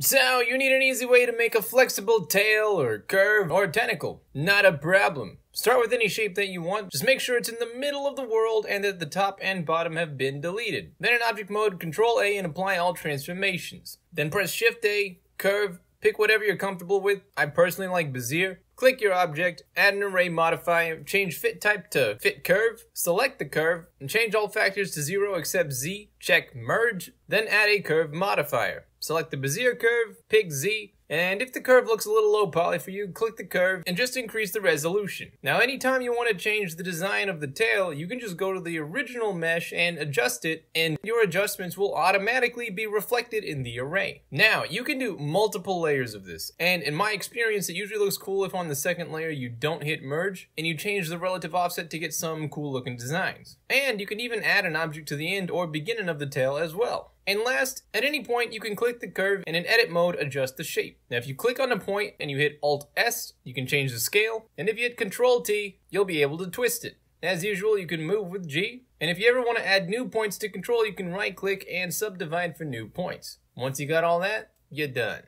So, you need an easy way to make a flexible tail or curve or tentacle. Not a problem. Start with any shape that you want, just make sure it's in the middle of the world and that the top and bottom have been deleted. Then in object mode, control A and apply all transformations. Then press shift A, curve, pick whatever you're comfortable with. I personally like Bezier. Click your object, add an array modifier, change fit type to fit curve, select the curve, and change all factors to zero except Z, check merge, then add a curve modifier. Select the Bezier curve, pick Z, and if the curve looks a little low poly for you, click the curve and just increase the resolution. Now anytime you want to change the design of the tail, you can just go to the original mesh and adjust it and your adjustments will automatically be reflected in the array. Now you can do multiple layers of this and in my experience it usually looks cool if on the second layer you don't hit merge and you change the relative offset to get some cool looking designs. And you can even add an object to the end or beginning of the tail as well. And last, at any point you can click the curve and in edit mode adjust the Now if you click on a point and you hit Alt S, you can change the scale, and if you hit Control T, you'll be able to twist it. As usual, you can move with G, and if you ever want to add new points to control, you can right click and subdivide for new points. Once you got all that, you're done.